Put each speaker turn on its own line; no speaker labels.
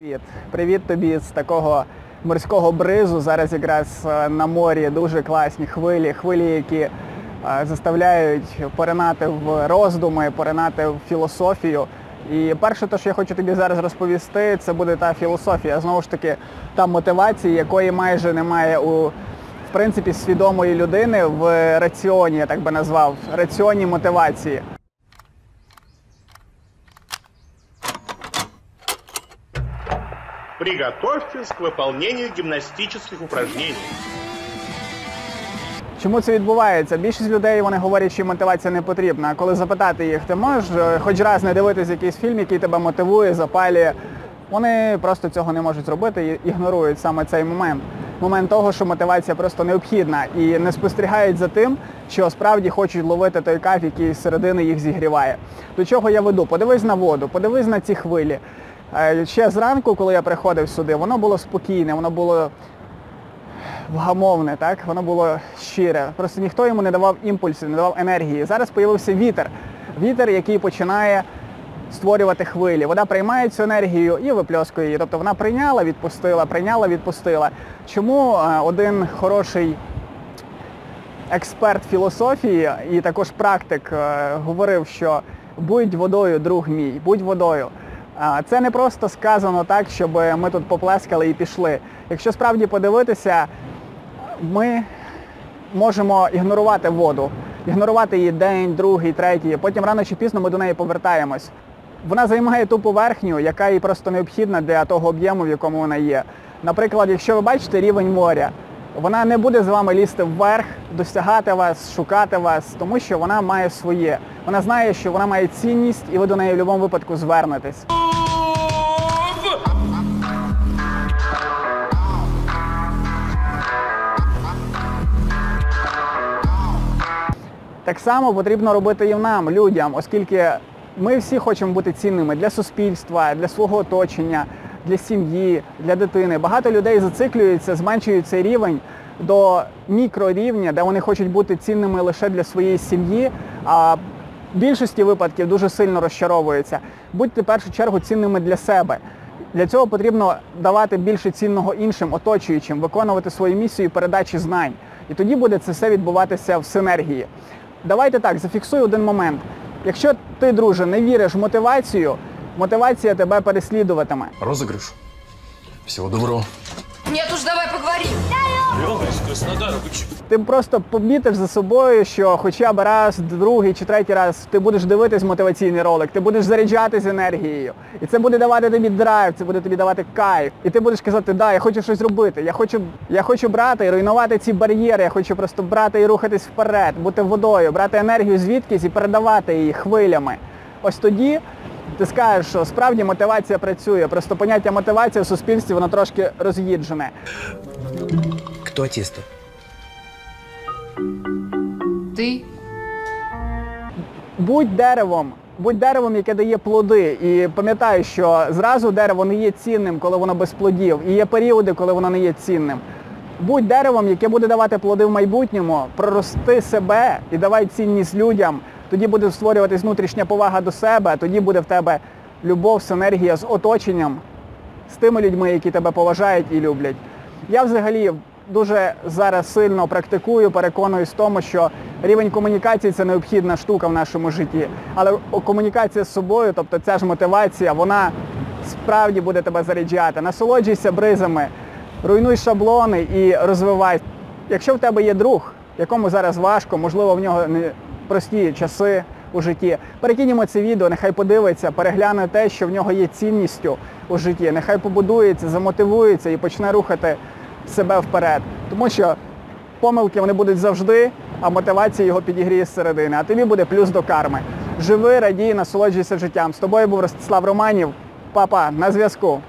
Привіт, привіт тобі з такого морського бризу. Зараз якраз е, на морі дуже класні хвилі, хвилі, які е, заставляють поринати в роздуми, поринати в філософію. І перше, те, що я хочу тобі зараз розповісти, це буде та філософія. Знову ж таки, та мотивація, якої майже немає у в принципі свідомої людини в раціоні, я так би назвав, раціоні мотивації.
Приготовьтесь к выполнению гимнастических упражнений.
Чому це відбувається? Більшість людей вони говорять, що мотивація не потрібна. Коли запитати їх, ти можеш е, хоч раз не дивитись якийсь фільм, який тебе мотивує, запалює. Вони просто цього не можуть зробити і ігнорують саме цей момент. Момент того, що мотивація просто необхідна, і не спостерігають за тим, що справді хочуть ловити той кайф, який з середини їх зігріває. До чого я веду? Подивись на воду, подивись на ці хвилі. Е, Ще зранку, коли я приходив сюди, воно було спокійне, воно було вгамовне, так воно було щире. Просто ніхто йому не давав імпульсів, не давав енергії. Зараз з'явився вітер. Вітер, який починає створювати хвилі. Вода приймає цю енергію і випльоскує її. Тобто вона прийняла, відпустила, прийняла, відпустила. Чому е, один хороший експерт філософії і також практик е, говорив, що будь водою, друг мій, будь водою. Це не просто сказано так, щоб ми тут поплескали і пішли. Якщо справді подивитися, ми можемо ігнорувати воду, ігнорувати її день, другий, третій. Потім рано чи пізно ми до неї повертаємось. Вона займає ту поверхню, яка їй просто необхідна для того об'єму, в якому вона є. Наприклад, якщо ви бачите рівень моря, вона не буде з вами лізти вверх, досягати вас, шукати вас, тому що вона має своє. Вона знає, що вона має цінність, і ви до неї в будь-якому випадку звернетесь. Так само потрібно робити і нам, людям, оскільки ми всі хочемо бути цінними для суспільства, для свого оточення, для сім'ї, для дитини. Багато людей зациклюються, зменшують цей рівень до мікрорівня, де вони хочуть бути цінними лише для своєї сім'ї. А в більшості випадків дуже сильно розчаровуються. Будьте в першу чергу цінними для себе. Для цього потрібно давати більше цінного іншим оточуючим, виконувати свою місію передачі знань. І тоді буде це все відбуватися в синергії. Давайте так, зафіксуй один момент. Якщо ти, друже, не віриш в мотивацію, мотивація тебе переслідуватиме.
Розыгрыш. Всего доброго.
Нет уж, давай поговорим.
Лёва из Краснодара, вы чё?
Ти просто помітиш за собою, що хоча б раз, другий чи третій раз ти будеш дивитись мотиваційний ролик, ти будеш заряджатись енергією. І це буде давати тобі драйв, це буде тобі давати кайф. І ти будеш казати, да, я хочу щось робити, я хочу, я хочу брати і руйнувати ці бар'єри, я хочу просто брати і рухатись вперед, бути водою, брати енергію звідкись і передавати її хвилями. Ось тоді ти скажеш, що справді мотивація працює. Просто поняття мотивація в суспільстві воно трошки роз'їджене.
Кто тесто?
Ты?
Будь деревом, будь деревом, яке дає плоди. І пам'ятай, що зразу дерево не є цінним, коли воно без плодів. І є періоди, коли воно не є цінним. Будь деревом, яке буде давати плоди в майбутньому, прорости себе і давай цінність людям. Тоді буде створюватись внутрішня повага до себе, тоді буде в тебе любов, синергія з оточенням, з тими людьми, які тебе поважають і люблять. Я взагалі дуже зараз сильно практикую, переконуюсь в тому, що рівень комунікації це необхідна штука в нашому житті. Але комунікація з собою, тобто ця ж мотивація, вона справді буде тебе заряджати. Насолоджуйся бризами, руйнуй шаблони і розвивайся. Якщо в тебе є друг, якому зараз важко, можливо, в нього не прості часи у житті. Перекинемо це відео, нехай подивиться, перегляне те, що в нього є цінністю у житті. Нехай побудується, замотивується і почне рухати себе вперед. Тому що помилки вони будуть завжди, а мотивація його підігріє зсередини. А тобі буде плюс до карми. Живи, радій, насолоджуйся життям. З тобою був Ростислав Романів. Папа, на зв'язку.